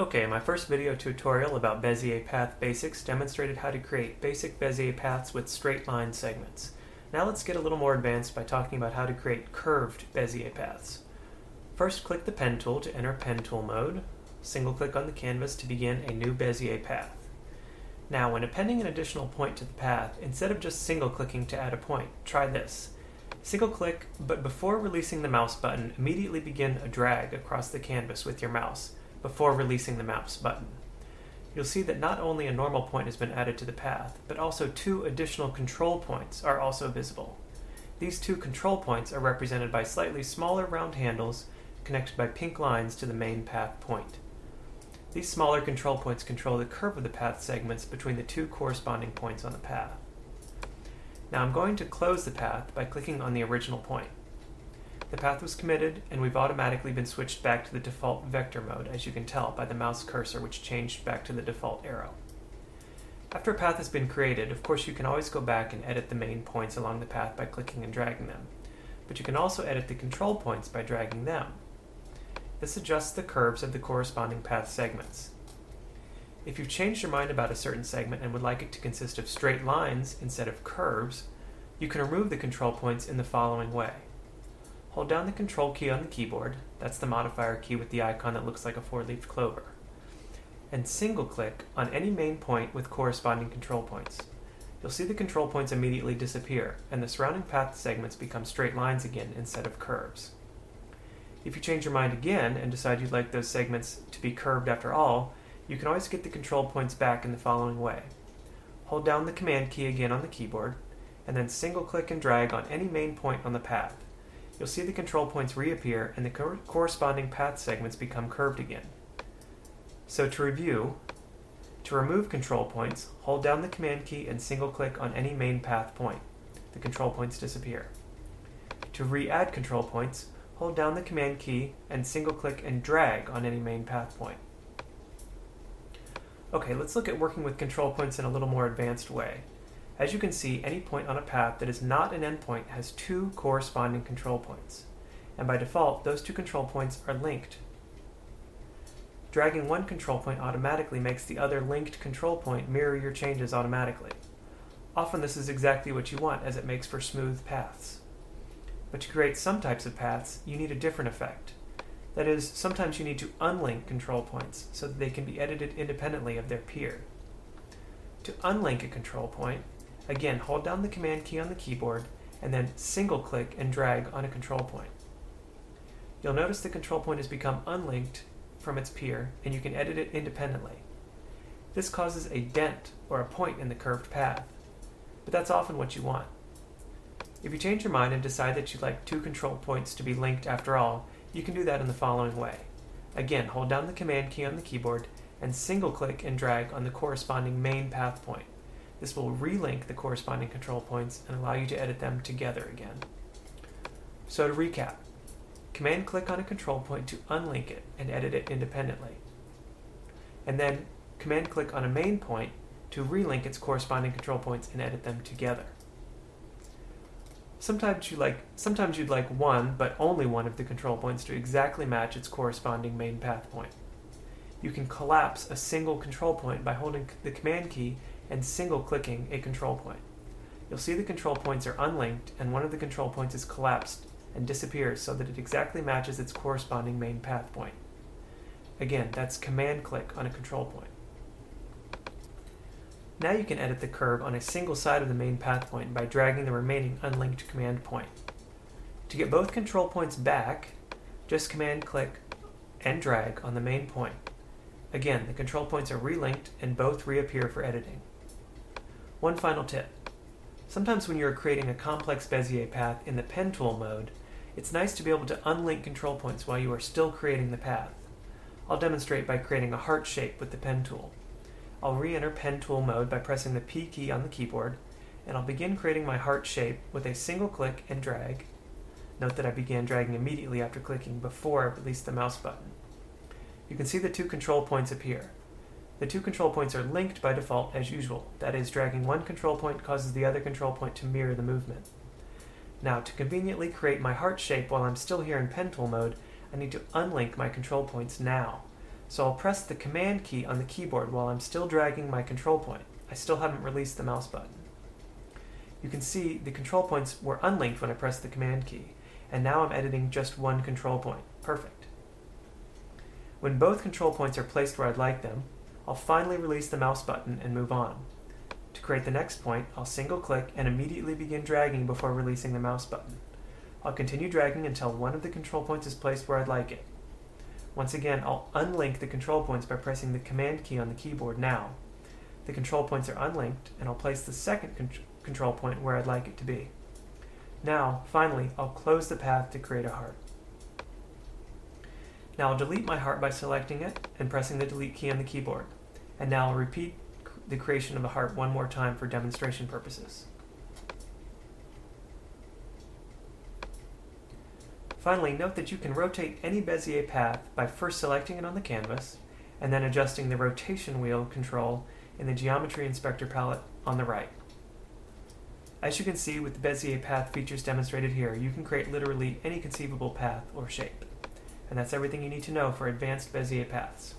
Okay, my first video tutorial about Bezier path basics demonstrated how to create basic Bezier paths with straight line segments. Now let's get a little more advanced by talking about how to create curved Bezier paths. First click the pen tool to enter pen tool mode. Single click on the canvas to begin a new Bezier path. Now when appending an additional point to the path, instead of just single clicking to add a point, try this. Single click, but before releasing the mouse button, immediately begin a drag across the canvas with your mouse before releasing the Maps button. You'll see that not only a normal point has been added to the path, but also two additional control points are also visible. These two control points are represented by slightly smaller round handles connected by pink lines to the main path point. These smaller control points control the curve of the path segments between the two corresponding points on the path. Now I'm going to close the path by clicking on the original point. The path was committed, and we've automatically been switched back to the default vector mode, as you can tell by the mouse cursor which changed back to the default arrow. After a path has been created, of course you can always go back and edit the main points along the path by clicking and dragging them, but you can also edit the control points by dragging them. This adjusts the curves of the corresponding path segments. If you've changed your mind about a certain segment and would like it to consist of straight lines instead of curves, you can remove the control points in the following way. Hold down the Control key on the keyboard, that's the modifier key with the icon that looks like a four-leafed clover, and single-click on any main point with corresponding control points. You'll see the control points immediately disappear, and the surrounding path segments become straight lines again instead of curves. If you change your mind again and decide you'd like those segments to be curved after all, you can always get the control points back in the following way. Hold down the Command key again on the keyboard, and then single-click and drag on any main point on the path you'll see the control points reappear and the cor corresponding path segments become curved again. So to review, to remove control points, hold down the command key and single click on any main path point. The control points disappear. To re-add control points, hold down the command key and single click and drag on any main path point. Okay, let's look at working with control points in a little more advanced way. As you can see, any point on a path that is not an endpoint has two corresponding control points. And by default, those two control points are linked. Dragging one control point automatically makes the other linked control point mirror your changes automatically. Often this is exactly what you want as it makes for smooth paths. But to create some types of paths, you need a different effect. That is, sometimes you need to unlink control points so that they can be edited independently of their peer. To unlink a control point, Again, hold down the command key on the keyboard and then single click and drag on a control point. You'll notice the control point has become unlinked from its peer and you can edit it independently. This causes a dent or a point in the curved path, but that's often what you want. If you change your mind and decide that you'd like two control points to be linked after all, you can do that in the following way. Again, hold down the command key on the keyboard and single click and drag on the corresponding main path point. This will relink the corresponding control points and allow you to edit them together again. So to recap, command click on a control point to unlink it and edit it independently. And then command click on a main point to relink its corresponding control points and edit them together. Sometimes you like sometimes you'd like one, but only one of the control points to exactly match its corresponding main path point. You can collapse a single control point by holding the command key and single clicking a control point. You'll see the control points are unlinked and one of the control points is collapsed and disappears so that it exactly matches its corresponding main path point. Again, that's command click on a control point. Now you can edit the curve on a single side of the main path point by dragging the remaining unlinked command point. To get both control points back, just command click and drag on the main point. Again, the control points are relinked and both reappear for editing. One final tip. Sometimes when you're creating a complex Bezier path in the pen tool mode, it's nice to be able to unlink control points while you are still creating the path. I'll demonstrate by creating a heart shape with the pen tool. I'll re-enter pen tool mode by pressing the P key on the keyboard, and I'll begin creating my heart shape with a single click and drag. Note that I began dragging immediately after clicking before I released the mouse button. You can see the two control points appear. The two control points are linked by default as usual. That is, dragging one control point causes the other control point to mirror the movement. Now, to conveniently create my heart shape while I'm still here in pen tool mode, I need to unlink my control points now. So I'll press the Command key on the keyboard while I'm still dragging my control point. I still haven't released the mouse button. You can see the control points were unlinked when I pressed the Command key, and now I'm editing just one control point. Perfect. When both control points are placed where I'd like them, I'll finally release the mouse button and move on. To create the next point, I'll single click and immediately begin dragging before releasing the mouse button. I'll continue dragging until one of the control points is placed where I'd like it. Once again, I'll unlink the control points by pressing the Command key on the keyboard now. The control points are unlinked, and I'll place the second con control point where I'd like it to be. Now, finally, I'll close the path to create a heart. Now I'll delete my heart by selecting it and pressing the delete key on the keyboard. And now I'll repeat the creation of a heart one more time for demonstration purposes. Finally, note that you can rotate any Bezier path by first selecting it on the canvas and then adjusting the rotation wheel control in the Geometry Inspector palette on the right. As you can see with the Bezier path features demonstrated here, you can create literally any conceivable path or shape. And that's everything you need to know for advanced Bezier paths.